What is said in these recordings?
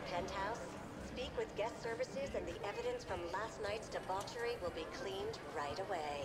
your penthouse? Speak with guest services and the evidence from last night's debauchery will be cleaned right away.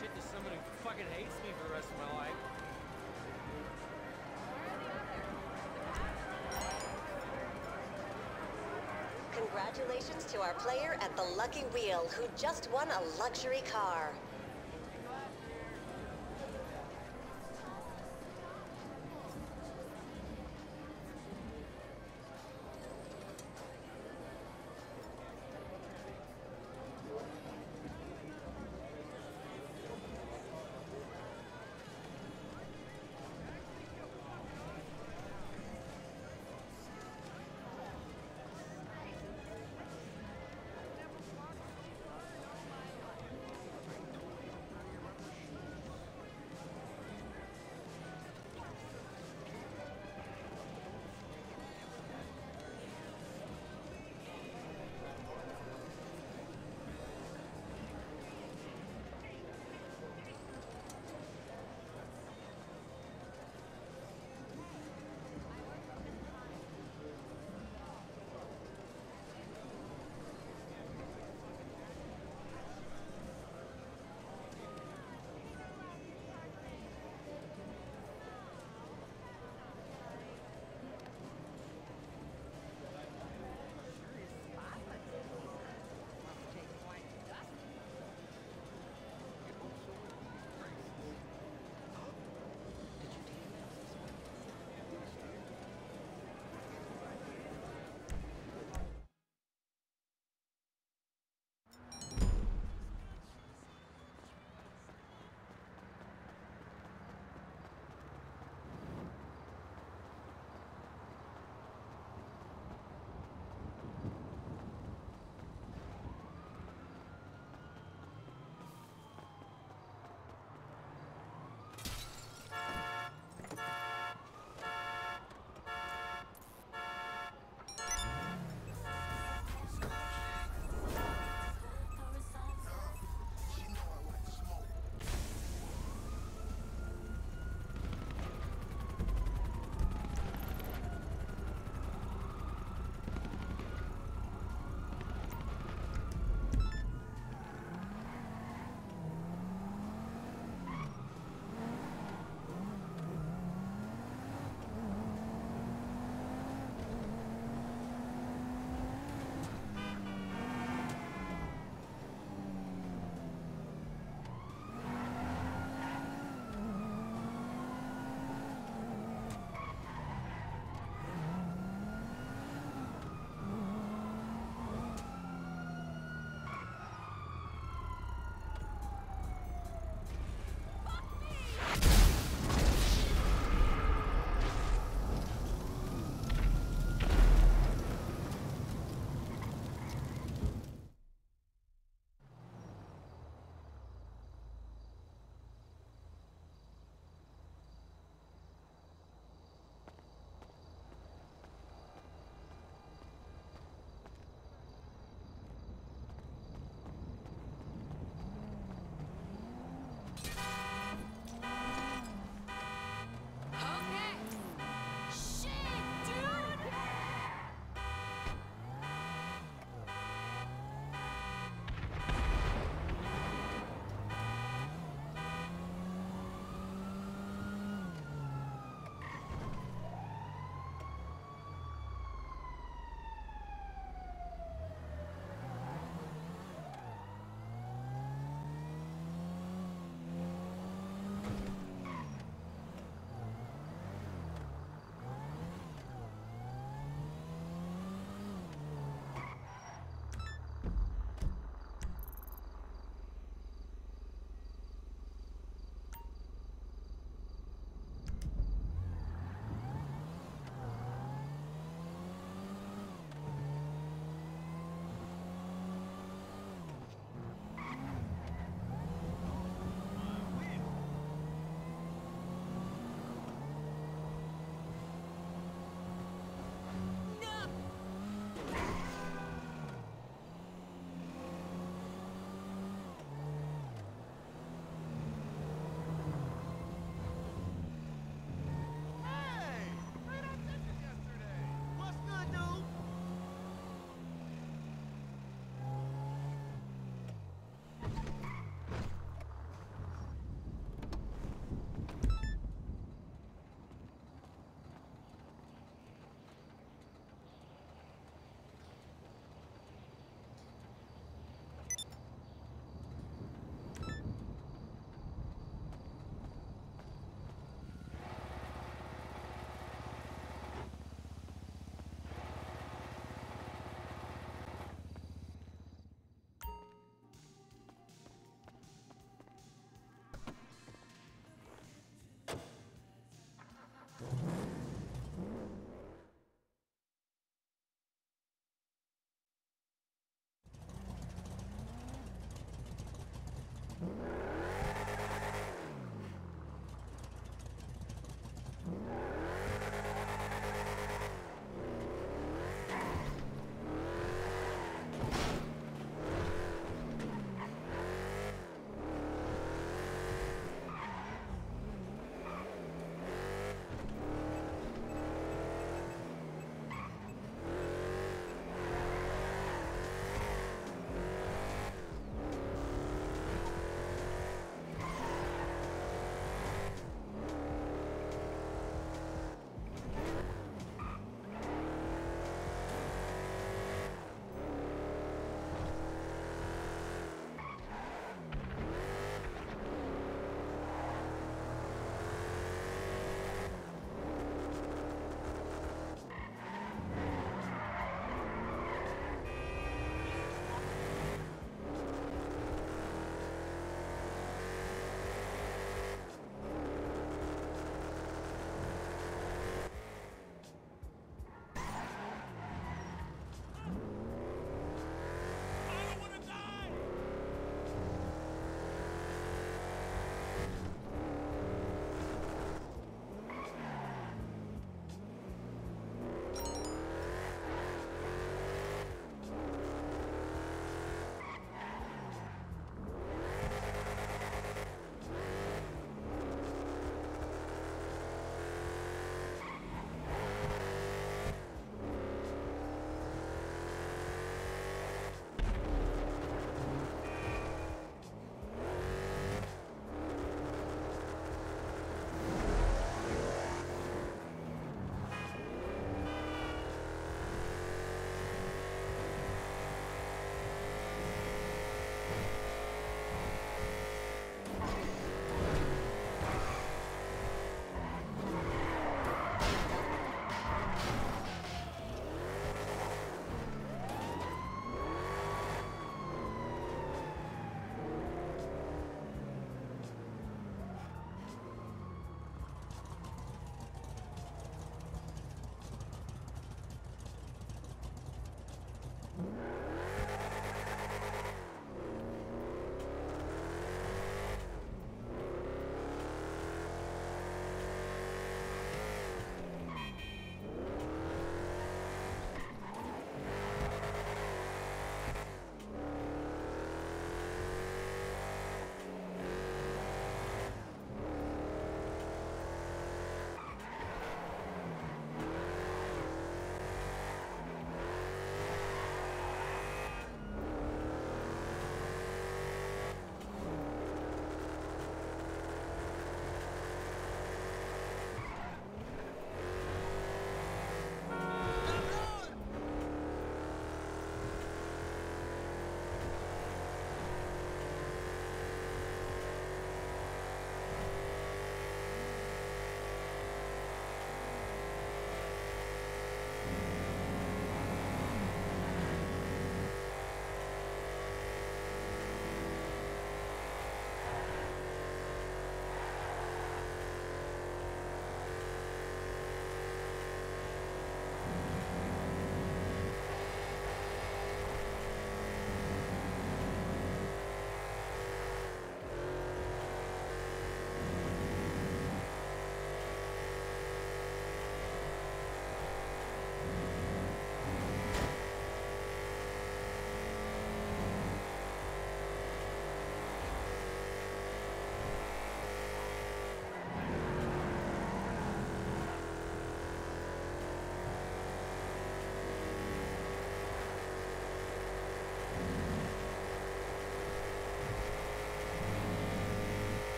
shit to someone who fucking hates me for the rest of my life. Congratulations to our player at the Lucky Wheel who just won a luxury car.